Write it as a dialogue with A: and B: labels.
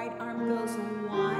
A: right arm goes one.